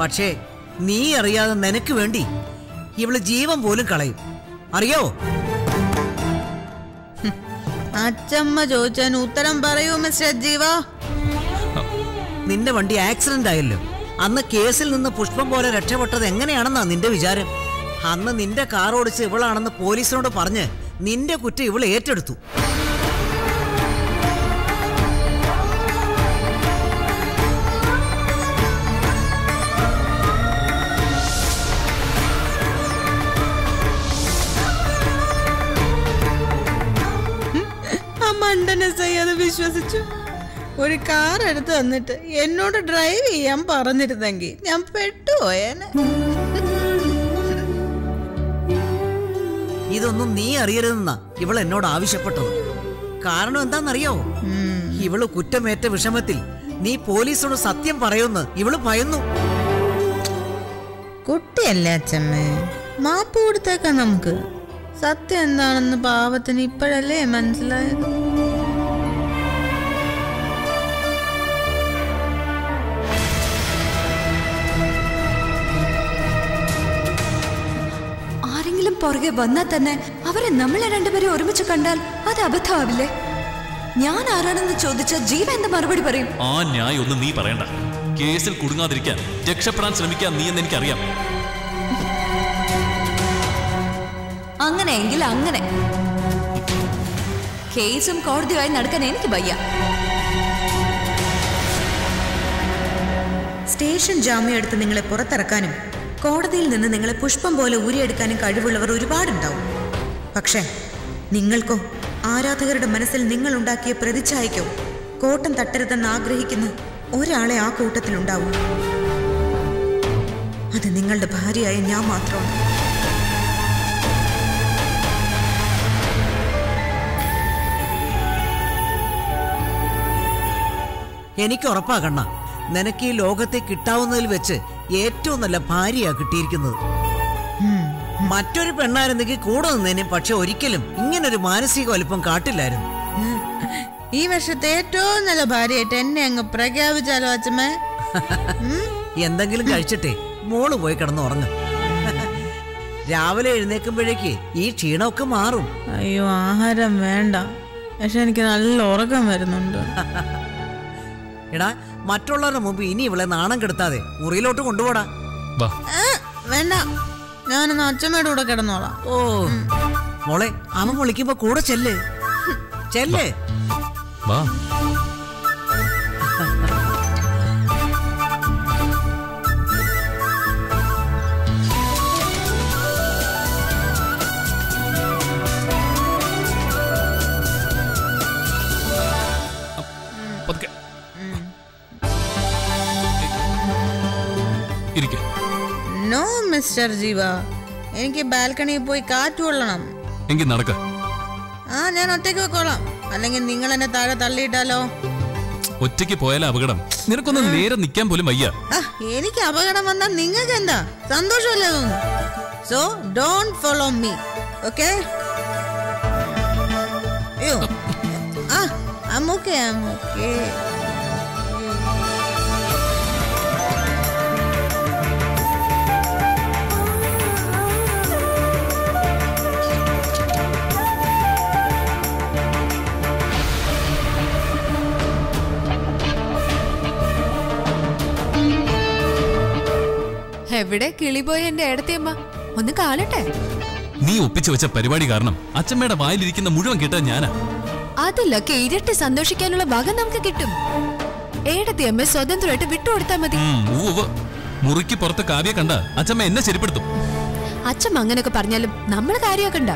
പക്ഷേ നീ അറിയാതെ നിനക്ക് വേണ്ടി ഇവൾ ജീവൻ പോലും കളയും. അറിയോ അച്ചമ്മ ചോദിച്ചാൻ ഉത്തരം പറയൂ മിസ്റ്റർ ജീവ നിന്റെ വണ്ടി ആക്സിഡന്റ് ആയല്ലോ. അന്ന് കേസിൽ നിന്ന് പുഷ്പം പോലെ രക്ഷപ്പെട്ടത് എങ്ങനെയാണെന്നാ നിന്റെ വിചാരം? അന്ന് നിന്റെ കാർ ഓടിച്ച് ഇവളാണെന്ന് പോലീസിനോട് പറഞ്ഞ് നിന്റെ കുറ്റം ഇവൾ ഏറ്റെടുത്തു. വിശ്വസിച്ചു. ഒരു കാർ എടുത്ത് തന്നിട്ട് എന്നോട് ഡ്രൈവ് ചെയ്യാൻ പറഞ്ഞിരുന്നെങ്കിൽ ഞാൻ പെട്ടുപോയേനെ. ഇതൊന്നും നീ അറിയരുതെന്നാ ഇവൾ എന്നോട് ആവശ്യപ്പെട്ടത്. കാരണം എന്താണെന്നറിയാവോ? ഇവൾ കുറ്റമേറ്റ വിഷമത്തിൽ നീ പോലീസിനോട് സത്യം പറയുമെന്ന് ഇവൾ ഭയന്നു. കുട്ടിയല്ല അച്ഛമ്മേ? മാപ്പ് കൊടുത്തേക്കാം നമുക്ക്. സത്യം എന്താണെന്ന് പാവത്തിന് ഇപ്പോഴല്ലേ മനസ്സിലായത്? പുറകെ വന്നാൽ തന്നെ അവരെ നമ്മളെ രണ്ടുപേരും ഒരുമിച്ച് കണ്ടാൽ അത് അബദ്ധമാവില്ലേ? ഞാൻ ആരാണെന്ന് ചോദിച്ച ജീവ എന്ത് മറുപടി പറയും? ആ ന്യായം ഒന്നും നീ പറയണ്ട. കേസിൽ കുടുങ്ങാതിരിക്കാൻ രക്ഷപ്പെടാൻ ശ്രമിക്കാൻ നീ എന്ന് എനിക്കറിയാം. അങ്ങനെയെങ്കിൽ അങ്ങനെ. കേസും കോടതിയുമായി നടക്കാൻ എനിക്ക് വയ്യ. സ്റ്റേഷൻ ജാമ്യം എടുത്ത് നിങ്ങളെ പുറത്തിറക്കാനും കോടതിയിൽ നിന്ന് നിങ്ങളെ പുഷ്പം പോലെ ഊരിയെടുക്കാനും കഴിവുള്ളവർ ഒരുപാടുണ്ടാവും. പക്ഷേ നിങ്ങൾക്കോ ആരാധകരുടെ മനസ്സിൽ നിങ്ങൾ ഉണ്ടാക്കിയ പ്രതിച്ഛായക്കോ കോട്ടം തട്ടരുതെന്ന് ആഗ്രഹിക്കുന്ന ഒരാളെ ആ കൂട്ടത്തിലുണ്ടാവും അത് നിങ്ങളുടെ ഭാര്യയായ ഞാൻ മാത്രമാണ് എനിക്ക് ഉറപ്പാ കണ്ണ. നിനക്ക് ഈ ലോകത്തെ കിട്ടാവുന്നതിൽ വെച്ച് ഏറ്റവും നല്ല ഭാര്യയാ കിട്ടിയിരിക്കുന്നത്. മറ്റൊരു പെണ്ണായിരുന്നെങ്കിൽ കൂടെ നിന്നേനെ പക്ഷെ ഒരിക്കലും ഇങ്ങനൊരു മാനസിക വലിപ്പം കാട്ടില്ലായിരുന്നു. ഈ വർഷത്തെ ഏറ്റവും നല്ല ഭാര്യയായിട്ട് എന്നെ അങ്ങ് പ്രഖ്യാപിച്ചാലോ അച്ഛമ്മേ? എന്തെങ്കിലും കഴിച്ചിട്ടേ മോൾ പോയി കിടന്ന് ഉറങ്ങ. രാവിലെ എഴുന്നേക്കുമ്പോഴേക്ക് ഈ ക്ഷീണമൊക്കെ മാറും. അയ്യോ ആഹാരം വേണ്ട. പക്ഷെ എനിക്ക് നല്ല ഉറക്കം വരുന്നുണ്ട്. എടാ മറ്റുള്ളവരുടെ മുമ്പ് ഇനി ഇവളെ നാണം കെടുത്താതെ മുറിയിലോട്ട് കൊണ്ടുപോടാ. വാ. ആ, വേണ്ട. ഞാനൊന്ന് അച്ഛമ്മയുടെ കൂടെ കിടന്നോളാം. ഓ. മോളെ അമ്മ വിളിക്കുമ്പോ കൂടെ ചെല്ലേ. ചെല്ലേ. വാ. മിസ്റ്റർ ജീവ. എനിക്ക് ബാൽക്കണിയിൽ പോയി കാറ്റ് കൊള്ളണം. എങ്കിൽ നടക്ക. ആ ഞാൻ ഒറ്റയ്ക്ക് വെക്കോളാം അല്ലെങ്കിൽ നിങ്ങൾ എന്നെ താഴെ തള്ളിയിട്ടാലോ? ഒറ്റയ്ക്ക് പോയാലേ അപകടം. നിനക്കൊന്നും നേരെ നിൽക്കാൻ പോലും വയ്യ. എനിക്ക് അപകടം വന്നാൽ നിങ്ങൾക്ക് എന്താ? സന്തോഷമല്ലേ so don't follow me okay ആ I'm okay, I'm okay. എവിടെ കിളിപോയ എന്റെ ഏടത്തിയമ്മ ഒന്ന് കാണട്ടെ. നീ ഒപ്പിച്ചു വെച്ച പരിപാടി കാരണം അച്ഛമ്മയുടെ വായിലിരിക്കുന്ന മുഴുവൻ കിട്ടാൻ ഞാനാ. അതിലൊക്കെ ഇരട്ടി സന്തോഷിക്കാനുള്ള വക നമുക്ക് കിട്ടും. ഏടത്തിയമ്മ സ്വതന്ത്രമായിട്ട് വിട്ടുകൊടുത്താ മതി. മുറിക്ക് പുറത്ത് കാവ്യ കണ്ട അച്ഛമ്മ എന്നെ ശരിപ്പെടുത്തും. അച്ഛമ്മ അങ്ങനൊക്കെ പറഞ്ഞാലും നമ്മൾ കാര്യമാക്കണ്ട.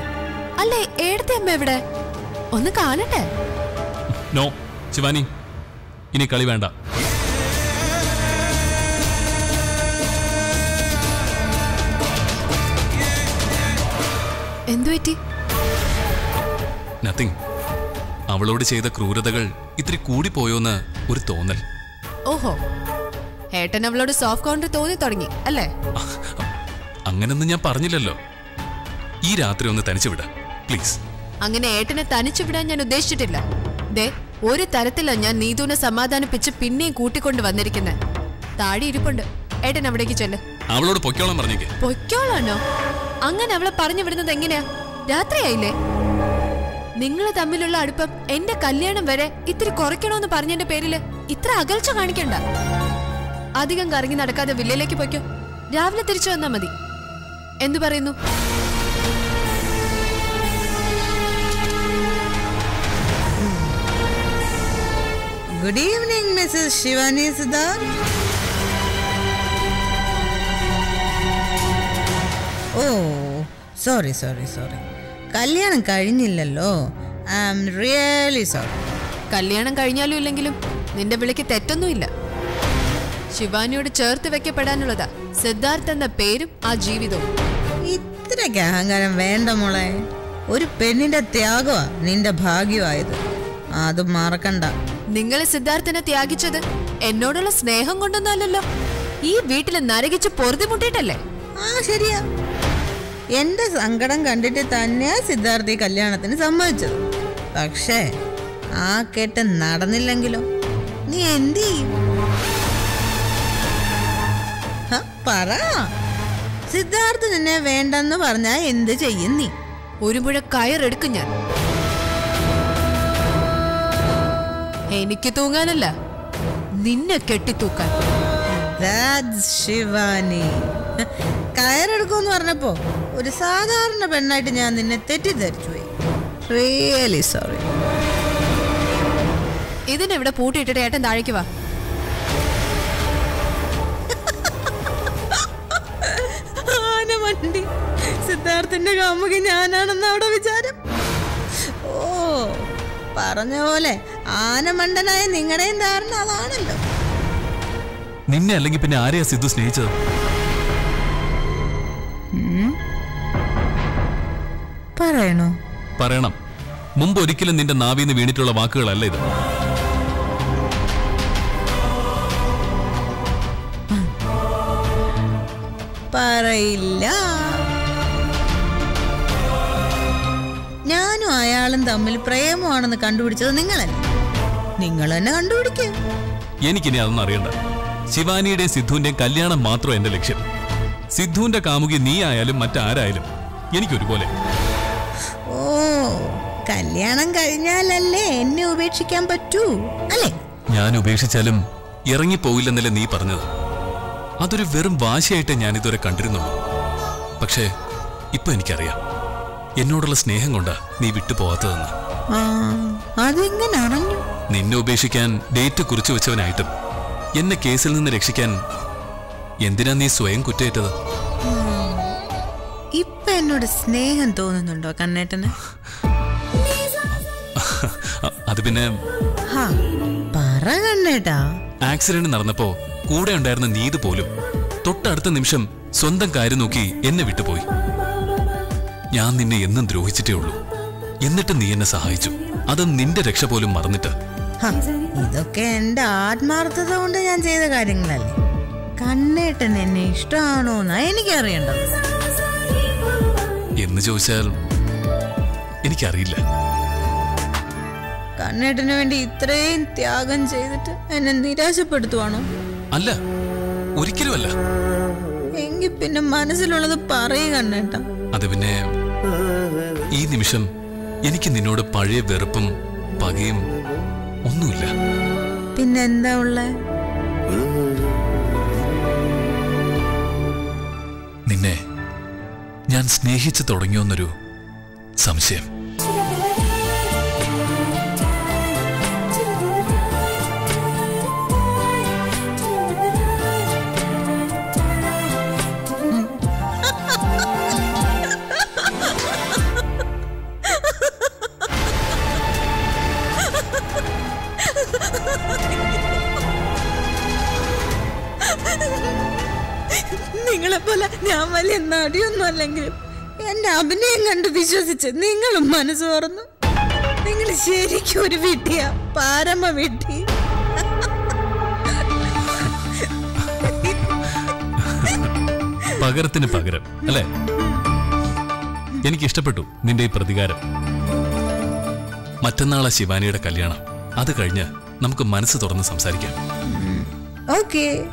അല്ലേ ഏടത്തിയമ്മ എവിടെ? ഒന്ന് കാണട്ടെ. നോ ശിവാനി ഇനി കളി വേണ്ട. എന്തു പറ്റി? നത്തിങ് അവളോട് ചെയ്ത ക്രൂരതകൾ ഇത്തിരി കൂടിപ്പോയോന്ന് ഒരു തോന്നൽ. ഓഹോ. ഏട്ടൻ അവളോട് സോഫ്റ്റ് കൗണ്ടർ തോന്നി തുടങ്ങി അല്ലേ? അങ്ങനൊന്നും ഞാൻ പറഞ്ഞില്ലല്ലോ. ഈ രാത്രി ഒന്ന് തനിച്ചു വിട പ്ലീസ് അങ്ങനെ ഏട്ടനെ തനിച്ചു വിടാൻ ഞാൻ ഉദ്ദേശിച്ചിട്ടില്ല. ദേ ഒരു തരത്തില ഞാൻ നീതുവിനെ സമാധാനിപ്പിച്ച് പിന്നെയും കൂട്ടിക്കൊണ്ട് വന്നിരിക്കുന്നത് താഴെ ഇരിപ്പുണ്ട്. ഏട്ടൻ അവിടേക്ക് ചെല്ല്. അവളോട് പൊയ്ക്കോളാൻ പറഞ്ഞേക്ക്. പൊയ്ക്കോളാണോ അങ്ങനെ അവളെ പറഞ്ഞു വിടുന്നത് എങ്ങനെയാ? രാത്രിയായില്ലേ? നിങ്ങൾ തമ്മിലുള്ള അടുപ്പം എന്റെ കല്യാണം വരെ ഇത്തിരി കുറയ്ക്കണോന്ന് പറഞ്ഞതിന്റെ പേരിൽ ഇത്ര അകൽച്ച കാണിക്കണ്ട. അധികം കറങ്ങി നടക്കാതെ വില്ലയിലേക്ക് പോയ്ക്കോ. രാവിലെ തിരിച്ചു വന്നാ മതി. എന്തു പറയുന്നു? Good evening Mrs Shivani Siddharth oh sorry sorry sorry കല്യാണം കഴിഞ്ഞില്ലല്ലോ. ഐ ആം റിയലി സോറി കല്യാണം കഴിഞ്ഞാലും ഇല്ലെങ്കിലും നിന്റെ വിളിക്ക് തെറ്റൊന്നുമില്ല. ശിവാനിയോട് ചേർത്ത് വെക്കപ്പെടാനുള്ളതാ സിദ്ധാർത്ഥ് എന്ന പേരും ആ ജീവിതവും. ഇത്ര അഹങ്കാരം വേണ്ട മോളെ. ഒരു പെണ്ണിന്റെ ത്യാഗമാ നിന്റെ ഭാഗ്യമായത്. അത് മറക്കണ്ട. നിങ്ങളെ സിദ്ധാർത്ഥനെ ത്യാഗിച്ചത് എന്നോടുള്ള സ്നേഹം കൊണ്ടൊന്നല്ലല്ലോ. ഈ വീട്ടിൽ നരകിച്ച് പൊറുതിമുട്ടിയിട്ടല്ലേ ആ ശരിയാ. എന്റെ സങ്കടം കണ്ടിട്ട് തന്നെയാ സിദ്ധാർത്ഥി ഈ കല്യാണത്തിന് സമ്മതിച്ചത്. പക്ഷേ ആ കെട്ട് നടന്നില്ലെങ്കിലോ? നീ എന്ത് ചെയ്യും? പറ. സിദ്ധാർത്ഥ നിന്നെ വേണ്ടെന്ന് പറഞ്ഞാ എന്ത് ചെയ്യും നീ? ഒരു മുഴ കയറെടുക്കും ഞാൻ. എനിക്ക് തൂങ്ങാനല്ല നിന്നെ കെട്ടിത്തൂക്കാൻ. ശിവാനി. കയറെടുക്കുമെന്ന് പറഞ്ഞപ്പോ ഒരു സാധാരണ പെണ്ണായിട്ട് ഞാൻ നിന്നെ തെറ്റിദ്ധരിച്ചു പോയി. റിയലി സോറി ഇതിനെവിടെ പൂട്ടിയിട്ടിട്ട് ഏട്ടൻ താഴേക്ക് വാ. ആനമണ്ടി സിദ്ധാർത്ഥന്റെ കാമുകി ഞാനാണെന്ന് അവിടെ വിചാരം. ഓ പറഞ്ഞ പോലെ ആനമണ്ടനായ നിങ്ങളുടെയും ധാരണ അതാണല്ലോ. നിന്നെ അല്ലെങ്കിൽ പിന്നെ ആരെയാ സിദ്ധു സ്നേഹിച്ചത്? പറയണോ? പറയണം. മുമ്പ് ഒരിക്കലും നിന്റെ നാവിന്ന് വീണിട്ടുള്ള വാക്കുകളല്ല ഇത്. പറയില്ല. ഞാനും അയാളും തമ്മിൽ പ്രേമമാണെന്ന് കണ്ടുപിടിച്ചത് നിങ്ങളല്ല? നിങ്ങൾ തന്നെ കണ്ടുപിടിക്കുക എനിക്കിനി അതൊന്നും അറിയണ്ട. ശിവാനിയുടെയും സിദ്ധുവിന്റെയും കല്യാണം മാത്രം എന്റെ ലക്ഷ്യം. സിദ്ധുവിന്റെ കാമുകി നീ ആയാലും മറ്റാരായാലും എനിക്കൊരുപോലെ. കല്യാണം കഴിഞ്ഞാലല്ലേ എന്നെ ഉപേക്ഷിക്കാൻ പറ്റൂ അല്ലേ? ഞാൻ ഉപേക്ഷിച്ചാലും ഇറങ്ങിപ്പോയില്ലെന്നല്ലേ നീ പറഞ്ഞത്. അതൊരു വെറും വാശിയായിട്ടേ ഞാൻ ഇതുവരെ കണ്ടിരുന്നുള്ളൂ. പക്ഷേ ഇപ്പൊ എനിക്കറിയാം. എന്നോടുള്ള സ്നേഹം കൊണ്ടാ നീ വിട്ടുപോകാത്തതെന്ന് അതെങ്ങനെ അറിഞ്ഞു? നിന്നെ ഉപേക്ഷിക്കാൻ ഡേറ്റ് കുറിച്ചു വെച്ചവനായിട്ടും എന്നെ കേസിൽ നിന്ന് രക്ഷിക്കാൻ എന്തിനാ നീ സ്വയം കുറ്റേറ്റത്? ഇപ്പൊ എന്നോട് സ്നേഹം തോന്നുന്നുണ്ടോ കണ്ണേട്ടന്? അത് പിന്നെ പറ കണ്ണേട്ടാ. ആക്സിഡന്റ് നടന്നപ്പോ കൂടെ ഉണ്ടായിരുന്ന നീത് പോലും തൊട്ടടുത്ത നിമിഷം സ്വന്തം കാര്യം നോക്കി എന്നെ വിട്ടുപോയി. ഞാൻ നിന്നെ എന്നും ദ്രോഹിച്ചിട്ടേ ഉള്ളൂ. എന്നിട്ട് നീ എന്നെ സഹായിച്ചു. അത് നിന്റെ രക്ഷ പോലും മറന്നിട്ട്. ഇതൊക്കെ എന്റെ ആത്മാർത്ഥത കൊണ്ട് ഞാൻ ചെയ്ത കാര്യങ്ങളല്ലേ? കണ്ണേട്ടൻ എന്നെ ഇഷ്ടമാണോ എന്നാ എനിക്കറിയണ്ടത്. എന്ന് ചോദിച്ചാൽ എനിക്കറിയില്ല. കണ്ണേട്ടന് വേണ്ടി ഇത്രയും ത്യാഗം ചെയ്തിട്ട് എന്നെ നിരാശപ്പെടുത്തുവാണോ? അല്ല ഒരിക്കലുമല്ല. എങ്കിൽ പിന്നെ മനസ്സിലുള്ളത് പറയൂ കണ്ണേട്ട. അത് പിന്നെ ഈ നിമിഷം എനിക്ക് നിന്നോട് പഴയ വെറുപ്പും പകയും ഒന്നുമില്ല. പിന്നെന്താ ഉള്ളേ? നിന്നെ ഞാൻ സ്നേഹിച്ചു തുടങ്ങിയോന്നൊരു സംശയം. അല്ലെങ്കിലും എന്റെ അഭിനയം കണ്ട് വിശ്വസിച്ച് നിങ്ങളും മനസ്സ് തുറന്നു. നിങ്ങൾ ശരിക്കും ഒരു വിട്ടിയാ പാരമ വിട്ടി പകരത്തിന് പകരം അല്ലേ? എനിക്ക് ഇഷ്ടപ്പെട്ടു നിന്റെ ഈ പ്രതികാരം. മറ്റന്നാളെ ശിവാനിയുടെ കല്യാണം. അത് കഴിഞ്ഞ് നമുക്ക് മനസ്സ് തുറന്ന് സംസാരിക്കാം.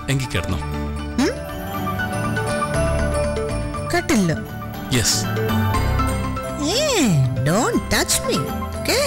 എങ്കിൽ കിടന്നോ. കട്ടില്ലോ. യെസ് ഏ ഡോണ്ട് ടച്ച് മീ ഓക്കേ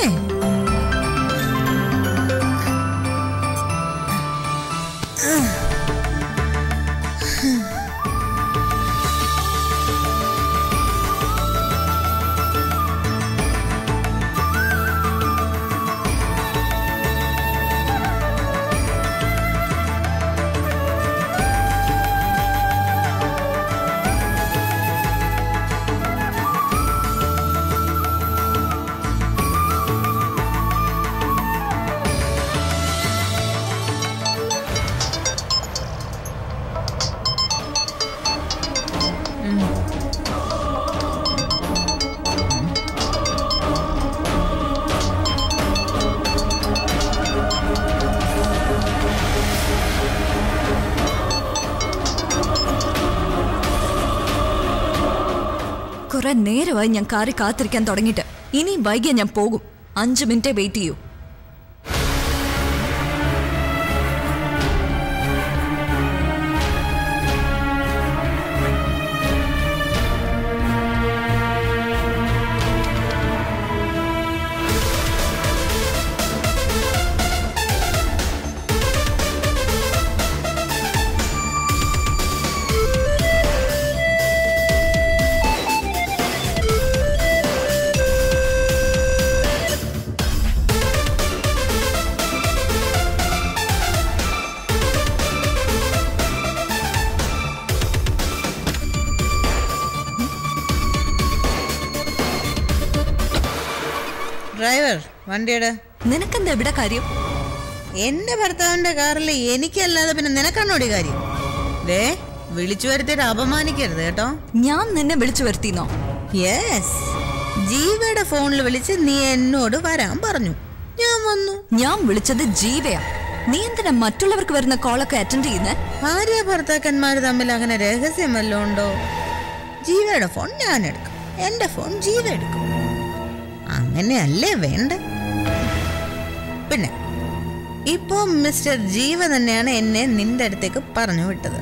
നേരമായി ഞാൻ കാറി കാത്തിരിക്കാൻ തുടങ്ങിയിട്ട്. ഇനിയും വൈകിയാൽ ഞാൻ പോകും. അഞ്ചു മിനിറ്റേ വെയിറ്റ് ചെയ്യൂ. വണ്ടിയുടെ. നിനക്കെന്താ ഇവിടെ കാര്യം? എന്റെ ഭർത്താവിന്റെ കാറിൽ എനിക്കല്ലാതെ പിന്നെ നിനക്കാണോടി കാര്യം? ദേ വിളിച്ചു വരുത്തിയിട്ട് അപമാനിക്കരുത് കേട്ടോ. ഞാൻ നിന്നെ വിളിച്ചു വരുത്തിന്നോ? യെസ് ജീവയുടെ ഫോണിൽ വിളിച്ച് നീ എന്നോട് വരാൻ പറഞ്ഞു. ഞാൻ വന്നു. ഞാൻ വിളിച്ചത് ജീവയാ. നീ എന്തിനാ മറ്റുള്ളവർക്ക് വരുന്ന കോളൊക്കെ അറ്റൻഡ് ചെയ്യുന്ന? ഭാര്യ ഭർത്താക്കന്മാർ തമ്മിൽ അങ്ങനെ രഹസ്യം വല്ലതും ഉണ്ടോ? ജീവയുടെ ഫോൺ ഞാൻ എടുക്കും. എന്റെ ഫോൺ ജീവ എടുക്കും. അങ്ങനെയല്ലേ വേണ്ട? പിന്നെ. ഇപ്പോ മിസ്റ്റർ ജീവ തന്നെയാണ് എന്നെ നിന്റെ അടുത്തേക്ക് പറഞ്ഞു വിട്ടത്.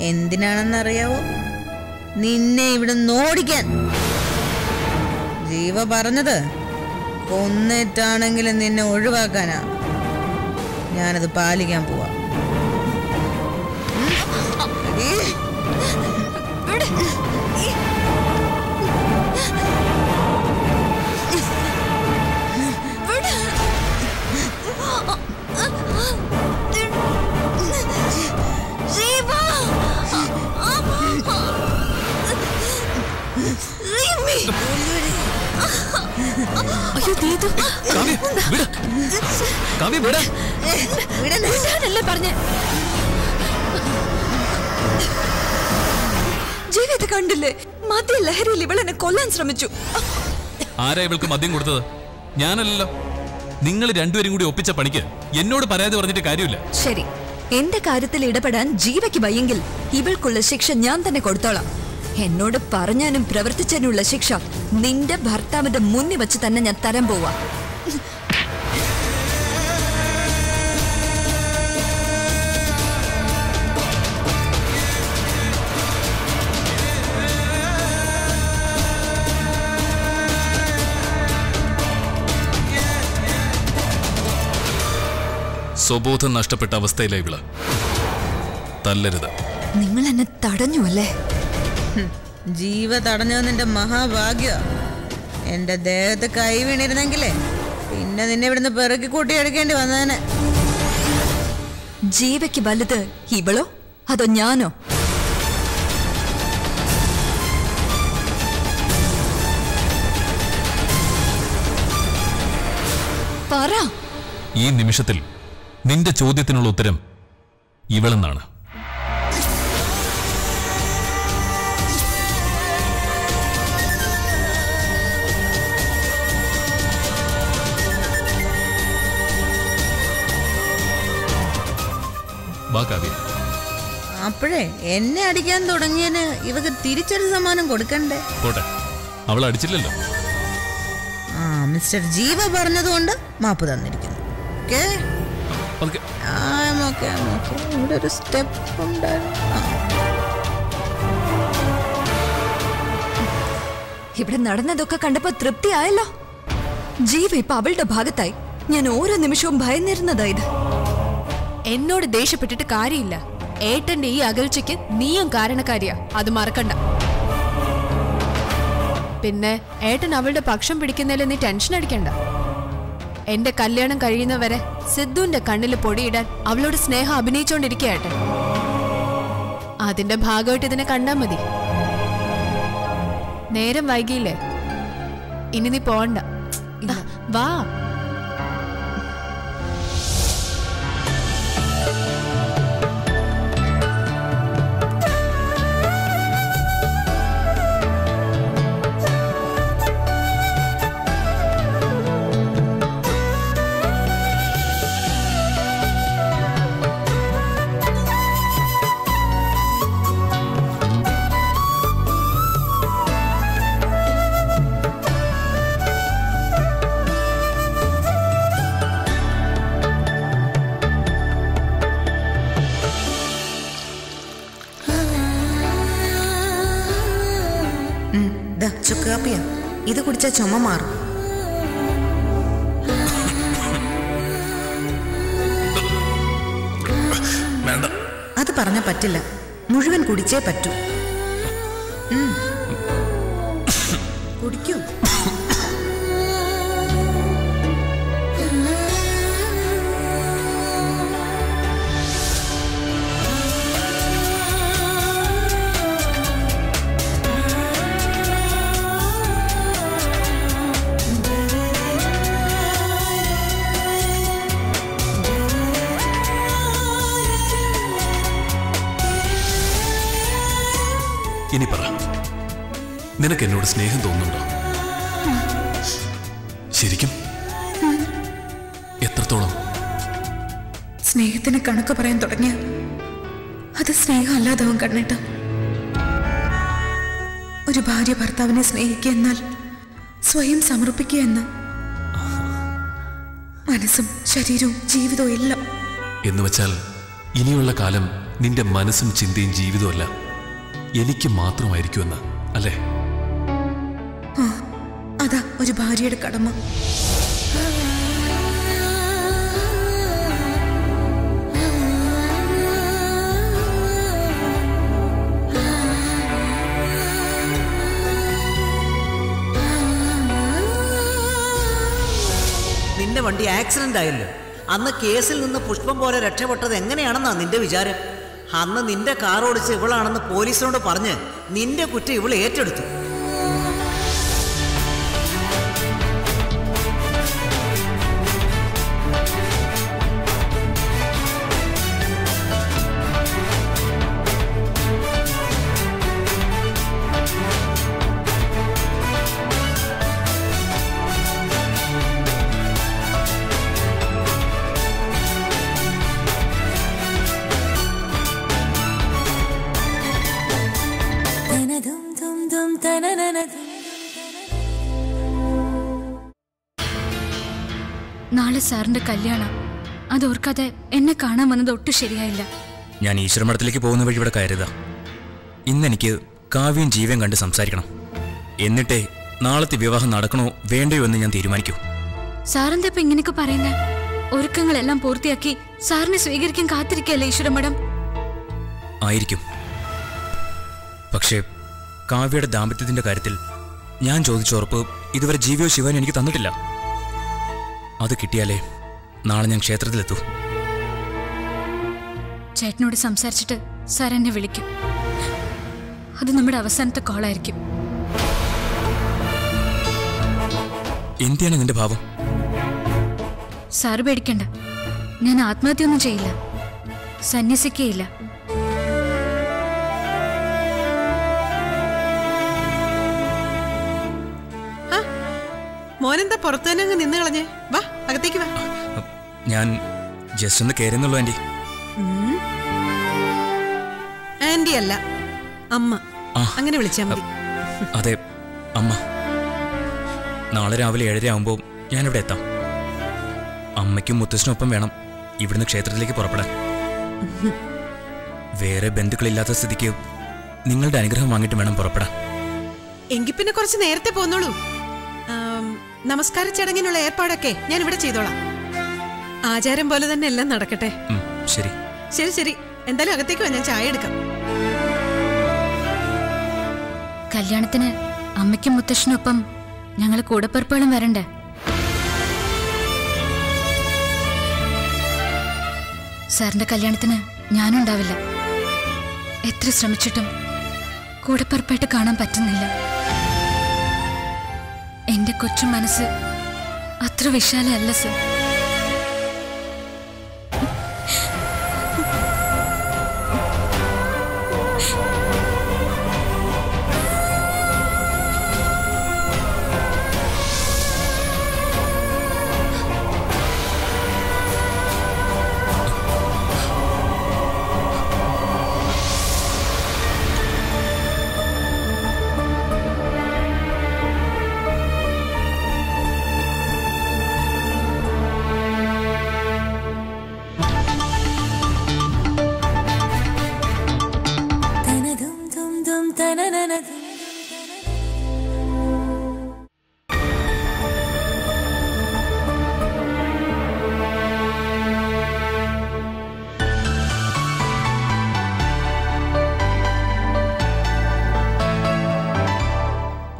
എന്തിനാണെന്നറിയാവോ? നിന്നെ ഇവിടെ നോടിക്കാൻ ജീവ പറഞ്ഞത് കൊന്നിട്ടാണെങ്കിലും നിന്നെ ഒഴിവാക്കാനാ. ഞാനത് പാലിക്കാൻ പോവാ. എടീ, അയ്യോ ദീതു കാവ്യ വിട്. കാവ്യ വിട. പറഞ്ഞേ? ജീവിത കണ്ടില്ലേ? മദ്യ ലഹരിയിൽ ഇവളെന്നെ കൊല്ലാൻ ശ്രമിച്ചു. ആരാ ഇവൾക്ക് മദ്യം കൊടുത്തത്? ഞാനല്ലല്ലോ. നിങ്ങൾ രണ്ടുപേരും കൂടി ഒപ്പിച്ച പണിക്ക് എന്നോട് പരാതി പറഞ്ഞിട്ട് കാര്യമില്ല. ശരി. എന്റെ കാര്യത്തിൽ ഇടപെടാൻ ജീവയ്ക്ക് ഭയെങ്കിൽ ഇവൾക്കുള്ള ശിക്ഷ ഞാൻ തന്നെ കൊടുത്തോളാം. എന്നോട് പറഞ്ഞാനും പ്രവർത്തിച്ചാനുള്ള ശിക്ഷ നിന്റെ ഭർത്താവിന്റെ മുന്നിൽ വെച്ച് തന്നെ ഞാൻ തരം പോവാ. സ്വബോധം നഷ്ടപ്പെട്ട അവസ്ഥയിലെ ഇവൾ. തല്ലരുത്. നിങ്ങൾ എന്നെ തടഞ്ഞു അല്ലേ? ജീവ തടഞ്ഞത് നിന്റെ മഹാഭാഗ്യ. എന്റെ ദേഹത്ത് കൈ വീണിരുന്നെങ്കിലേ പിന്നെ നിന്നെ ഇവിടുന്ന് പിറക്കി കൂട്ടി എടുക്കേണ്ടി വന്നേനെ. ജീവയ്ക്ക് വലുത് ഇവളോ? അതോ ഞാനോ? പറ. ഈ നിമിഷത്തിൽ നിന്റെ ചോദ്യത്തിനുള്ള ഉത്തരം ഇവളെന്നാണ്. കാവ്യ. അപ്പോഴേ എന്നെ അടിക്കാൻ തുടങ്ങിയതിന് ഇവക്ക് തിരിച്ചൊരു സമ്മാനം കൊടുക്കണ്ടേ? പോട്ടെ. അവൾ അടിച്ചില്ലല്ലോ. ആ മിസ്റ്റർ ജീവ പറഞ്ഞതുകൊണ്ട് മാപ്പ് തന്നിരിക്കുന്നു. ഓക്കേ? ഇവിടെ ഒരു സ്റ്റെപ്പ്. ഇവിടെ നടന്നതൊക്കെ കണ്ടപ്പോ തൃപ്തിയായല്ലോ. ജീവ ഇപ്പൊ അവളുടെ ഭാഗത്തായി. ഞാൻ ഓരോ നിമിഷവും ഭയന്നിരുന്നതാ ഇത്. എന്നോട് ദേഷ്യപ്പെട്ടിട്ട് കാര്യമില്ല. ഏട്ടന്റെ ഈ അകൽച്ചയ്ക്ക് നീയും കാരണക്കാരിയാ. അത് മറക്കണ്ട. പിന്നെ ഏട്ടൻ അവളുടെ പക്ഷം പിടിക്കുന്നതിൽ നീ ടെൻഷൻ അടിക്കണ്ട. എന്റെ കല്യാണം കഴിയുന്നവരെ സിദ്ധുവിന്റെ കണ്ണിൽ പൊടിയിടാൻ അവളോട് സ്നേഹം അഭിനയിച്ചോണ്ടിരിക്കുക ഏട്ടൻ. അതിന്റെ ഭാഗമായിട്ട് ഇതിനെ കണ്ടാ മതി. നേരം വൈകിയില്ലേ? ഇനി നീ പോണ്ട. വാ. ഇത് കുടിച്ചാൽ ചുമ മാറും. അത് പറഞ്ഞാൽ പറ്റില്ല. മുഴുവൻ കുടിച്ചേ പറ്റൂ. നിനക്ക് എന്നോട് സ്നേഹം തോന്നുന്നുണ്ടോ? ശരിക്കും? എത്രത്തോളം? സ്നേഹത്തിന് കണക്ക് പറയാൻ തുടങ്ങിയ അത് സ്നേഹം അല്ലാതാവും കണ്ണേട്ട. ഒരു ഭാര്യ ഭർത്താവിനെ സ്നേഹിക്കുക എന്നാൽ സ്വയം സമർപ്പിക്കുക എന്ന്. മനസ്സും ശരീരവും ജീവിതവും എല്ലാം. എന്ന് വെച്ചാൽ ഇനിയുള്ള കാലം നിന്റെ മനസ്സും ചിന്തയും ജീവിതമല്ല എനിക്ക് മാത്രമായിരിക്കുമെന്ന് അല്ലേ? ഒരു ഭാര്യയുടെ കടമ. നിന്റെ വണ്ടി ആക്സിഡന്റ് ആയല്ലോ? അന്ന് കേസിൽ നിന്ന് പുഷ്പം പോലെ രക്ഷപ്പെട്ടത് എങ്ങനെയാണെന്നാ നിന്റെ വിചാരം? അന്ന് നിന്റെ കാർ ഓടിച്ച് ഇവളാണെന്ന് പോലീസിനോട് പറഞ്ഞ് നിന്റെ കുറ്റം ഇവൾ ഏറ്റെടുത്തു. സാറിന്റെ കല്യാണം. അത് ഓർക്കാതെ എന്നെ കാണാൻ വന്നത് ഒട്ടും ശരിയായില്ല. ഞാൻ ഈശ്വരമഠത്തിലേക്ക് പോകുന്ന വഴി ഇവിടെ കയറിയതാ. ഇന്നെനിക്ക് കാവ്യം ജീവൻ കണ്ട് സംസാരിക്കണം. എന്നിട്ടേ നാളത്തെ വിവാഹം നടക്കണോ വേണ്ടയോ എന്ന് ഞാൻ തീരുമാനിക്കൂ. സാറെന്താ ഇപ്പൊ ഇങ്ങനെയൊക്കെ പറയുന്നേ? ഒരുക്കങ്ങളെല്ലാം പൂർത്തിയാക്കി സാറിനെ സ്വീകരിക്കാൻ കാത്തിരിക്കല്ലേ ഈശ്വര മഠം? ആയിരിക്കും. പക്ഷേ കാവ്യയുടെ ദാമ്പത്യത്തിന്റെ കാര്യത്തിൽ ഞാൻ ചോദിച്ച ഉറപ്പ് ഇതുവരെ ജീവിയോ ശിവൻ എനിക്ക് തന്നിട്ടില്ല. അത് കിട്ടിയാലേ നാളെ ഞാൻ ക്ഷേത്രത്തിലെത്തൂ. ചേട്ടനോട് സംസാരിച്ചിട്ട് സാർ എന്നെ വിളിക്കും. അത് നമ്മുടെ അവസാനത്തെ കോളായിരിക്കും എന്തിനാണ് നിന്റെ ഭാവം. സാറ് പേടിക്കണ്ട. ഞാൻ ആത്മഹത്യയൊന്നും ചെയ്യില്ല. സന്യസിക്കുകയില്ല മോനെന്താ പുറത്തു തന്നെ അങ്ങ് നിന്ന് കളഞ്ഞേ? വാ. അകത്തേക്ക് വാ. ഞാൻ ജസ്റ്റ് ഒന്ന് കയറുന്നുള്ളൂ ആന്റി. ആന്റി അല്ല അമ്മ. അങ്ങനെ വിളിച്ചാ മതി. അതെ അമ്മ. നാളെ രാവിലെ ഏഴര ആവുമ്പോൾ ഇവിടെ എത്താം. അമ്മയ്ക്കും മുത്തശ്ശനൊപ്പം വേണം ഇവിടുന്ന് ക്ഷേത്രത്തിലേക്ക് പുറപ്പെടാൻ. വേറെ ബന്ധുക്കളില്ലാത്ത സ്ഥിതിക്ക് നിങ്ങളുടെ അനുഗ്രഹം വാങ്ങിയിട്ട് വേണം പുറപ്പെടാൻ. എങ്കിൽ പിന്നെ കുറച്ച് നേരത്തെ പോന്നോളൂ. നമസ്കാര ചടങ്ങിനുള്ള ഏർപ്പാടൊക്കെ ഞാൻ ഇവിടെ ചെയ്തോളാം. ആചാരം പോലെ തന്നെ എല്ലാം നടക്കട്ടെ. ശരി. ശരി ശരി. എന്തായാലും അകത്തേക്ക് വാ ഞാൻ ചായ എടുക്കാം. കല്യാണത്തിന് അമ്മയ്ക്കും മുത്തശ്ശനൊപ്പം ഞങ്ങൾ കൂടപ്പിറപ്പുകളും വരണ്ടേ? സാറിന്റെ കല്യാണത്തിന് ഞാനും ഉണ്ടാവില്ല എത്ര ശ്രമിച്ചിട്ടും കൂടപ്പിറപ്പായിട്ട് കാണാൻ പറ്റുന്നില്ല. എന്റെ കൊച്ചു മനസ്സ് അത്ര വിശാലല്ല സർ.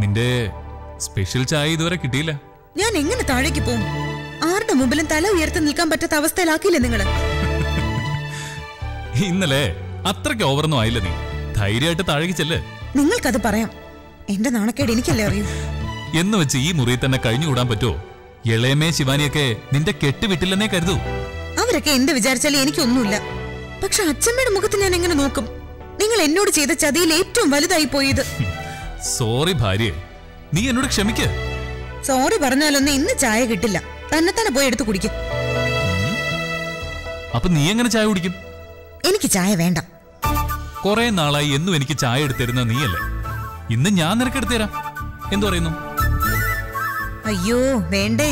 നിന്റെ സ്പെഷ്യൽ ചായ ഇതുവരെ കിട്ടിയില്ല. ഞാൻ എങ്ങനെ താഴേക്ക് പോകും? ആരുടെ മുമ്പിലും തല ഉയർത്തി നിൽക്കാൻ പറ്റാത്ത അവസ്ഥയിലാക്കിയില്ലേ നിങ്ങൾ? ഇന്നലെ അത്രയ്ക്ക് ഓവറൊന്നും ആയില്ല നീ. ധൈര്യമായിട്ട് താഴേക്ക് ചെല്ല്. നിങ്ങൾക്കത് പറയാം. എന്റെ നാണക്കേട് എനിക്കല്ലേ അറിയൂ? എന്ന് വെച്ച് ഈ മുറിയിൽ തന്നെ കഴിഞ്ഞുകൂടാൻ പറ്റോ ഇളയമേ ശിവാനിയൊക്കെ നിന്റെ കെട്ടുവിട്ടില്ലെന്നേ കരുതൂ. അവരൊക്കെ എന്ത് വിചാരിച്ചാലും എനിക്കൊന്നുമില്ല. പക്ഷെ അച്ഛമ്മയുടെ മുഖത്ത് ഞാൻ എങ്ങനെ നോക്കും? നിങ്ങൾ എന്നോട് ചെയ്ത ചതിയിൽ ഏറ്റവും വലുതായി പോയത്. സോറി ഭാര്യ. നീ എന്നോട് ക്ഷമിക്ക. സോറി പറഞ്ഞാലൊന്നും ഇന്ന് ചായ കിട്ടില്ല. തന്നെ തന്നെ പോയി എടുത്തു കുടിക്കും. അപ്പൊ നീ എങ്ങനെ ചായ കുടിക്കും? എനിക്ക് ചായ വേണ്ട. കുറെ നാളായി എന്നും എനിക്ക് ചായ എടുത്തിരുന്ന നീയല്ലേ? ഇന്ന് ഞാൻ നിനക്ക് എടുത്തുതരാം എന്തു പറയുന്നു? അയ്യോ വേണ്ടേ.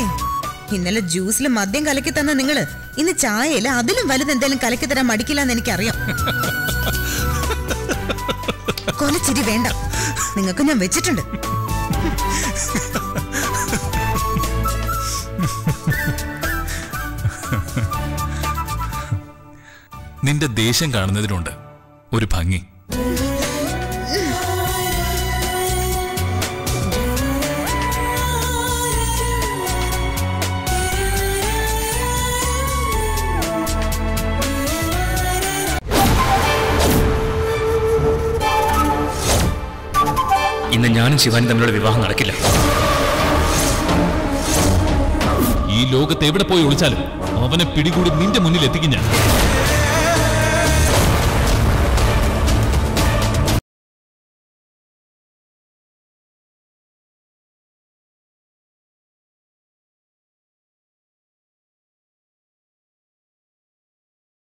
ഇന്നലെ ജ്യൂസിൽ മദ്യം കലക്കി തന്ന നിങ്ങൾ. ഇന്ന് ചായയിൽ അതിലും വലുത് എന്തെങ്കിലും കലക്കി തരാൻ മടിക്കില്ലെന്ന് എനിക്കറിയാം. കൊലച്ചിരി വേണ്ട. നിങ്ങൾക്ക് ഞാൻ വെച്ചിട്ടുണ്ട്. നിന്റെ ദേഷ്യം കാണുന്നതിനുണ്ട്. ഒരു ഭംഗി. ഇന്ന് ഞാനും ശിവാനും തമ്മിലുള്ള വിവാഹം നടക്കില്ല. ഈ ലോകത്ത് എവിടെ പോയി ഒളിച്ചാലും അവനെ പിടികൂടി നിന്റെ മുന്നിൽ എത്തിക്കും ഞാൻ.